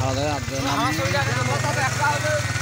Ah là, c'est bon!